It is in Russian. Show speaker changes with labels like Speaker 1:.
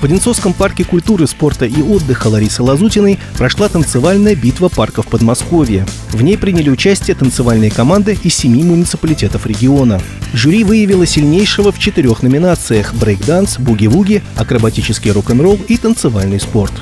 Speaker 1: В Одинцовском парке культуры, спорта и отдыха Ларисы Лазутиной прошла танцевальная битва парков Подмосковья. В ней приняли участие танцевальные команды из семи муниципалитетов региона. Жюри выявило сильнейшего в четырех номинациях – брейк-данс, буги-вуги, акробатический рок-н-ролл и танцевальный спорт.